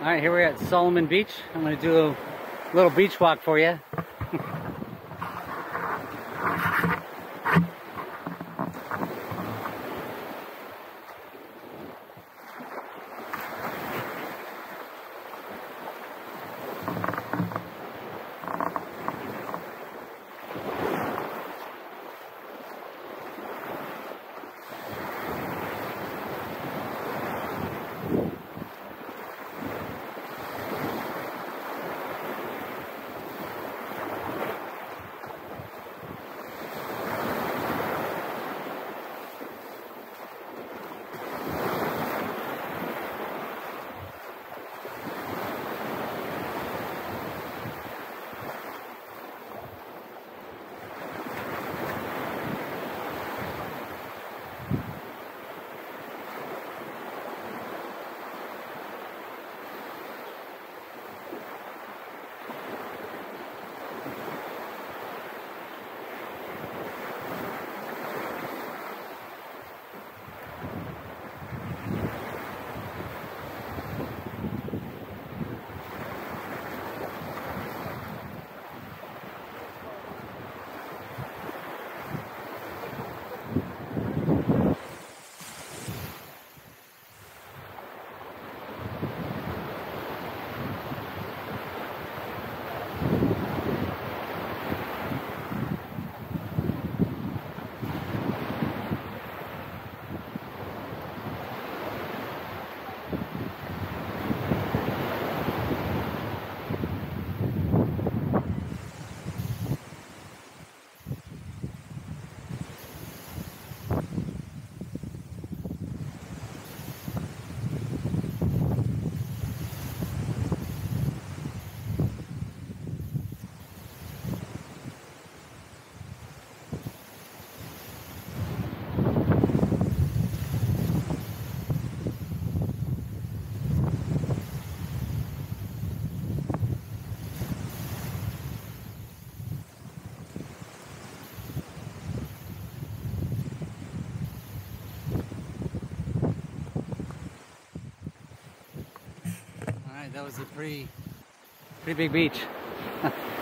All right, here we're at Solomon Beach. I'm to do a little beach walk for you. All right, that was a pretty, pretty big beach.